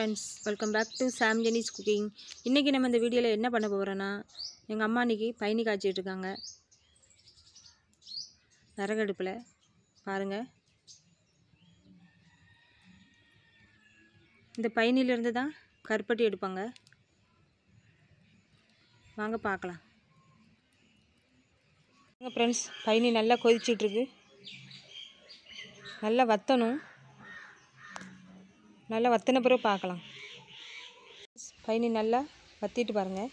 Friends welcome back to Sam Jenis cooking இன்றைக்கி நம்ம இந்த வீடியோவில் என்ன பண்ண போகிறோன்னா எங்கள் அம்மா அன்றைக்கி பயணி காய்ச்சிட்ருக்காங்க விறகடுப்பில் பாருங்கள் இந்த பயணியிலேருந்து தான் கருப்பட்டி எடுப்பாங்க. வாங்க பார்க்கலாம். ஃப்ரெண்ட்ஸ் பயணி நல்லா கொதிச்சிட்ருக்கு நல்லா வத்தணும். நல்லா வத்தின பிறகு பார்க்கலாம். பயணி நல்லா வத்திட்டு பாருங்கள்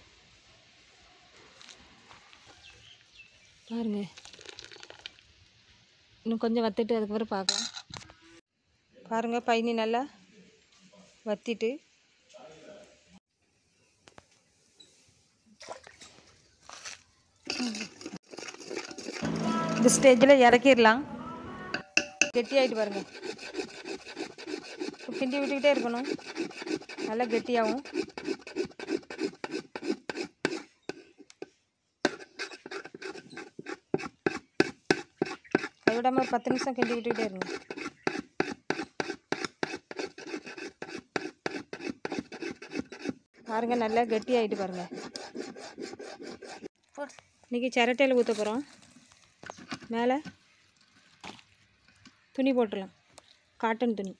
பாருங்கள் இன்னும் கொஞ்சம் வத்திட்டு அதுக்கப்புறம் பார்க்கலாம். பாருங்கள் பயணி நல்லா வத்திட்டு. இந்த ஸ்டேஜில் இறக்கிடலாம். கெட்டியாகிட்டு பாருங்கள் கிண்டி விட்டுக்கிட்டே இருக்கணும். நல்லா கெட்டியாகும் கைவிடாமல் ஒரு பத்து நிமிஷம் கிண்டி விட்டுக்கிட்டே இருங்க. பாருங்க நல்லா கெட்டியாயிட்டு பாருங்கள் இன்றைக்கி சிரட்டையில் ஊற்ற போகிறோம் மேலே துணி போட்டுடலாம். காட்டன் துணி.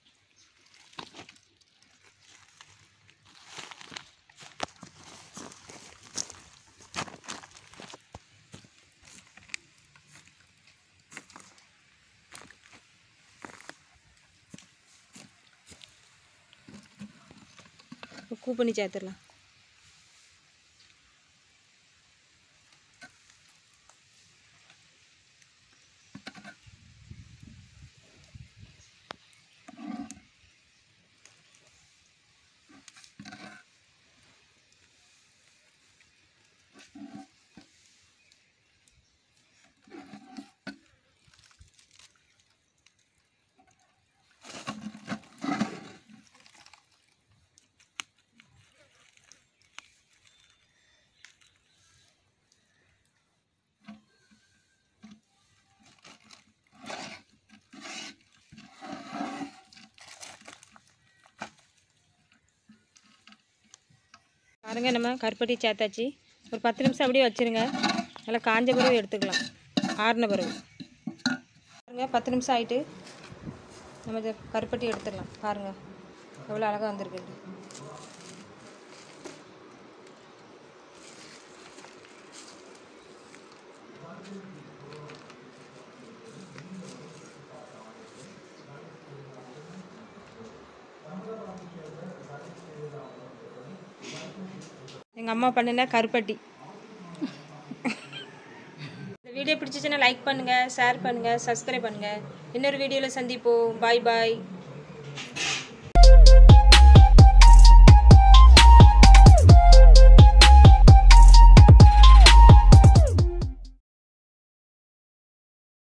உப்பு பண்ணி சேர்த்துடலாம். பாருங்க நம்ம கருப்பட்டி சேர்த்தாச்சு. ஒரு பத்து நிமிஷம் அப்படியே வச்சுருங்க. நல்லா காஞ்ச பிறகு எடுத்துக்கலாம். ஆறின பிறகு. பாருங்க பத்து நிமிஷம் ஆகிட்டு நம்ம இதை கருப்பட்டி எடுத்துக்கலாம் பாருங்கள் எவ்வளோ அழகாக வந்திருக்கு எங்கள் அம்மா பண்ணின கருப்பட்டி. இந்த வீடியோ பிடிச்சிச்சுன்னா லைக் பண்ணுங்கள் ஷேர் பண்ணுங்கள் சப்ஸ்கிரைப் பண்ணுங்கள் இன்னொரு வீடியோவில் சந்திப்போம். பாய் பாய்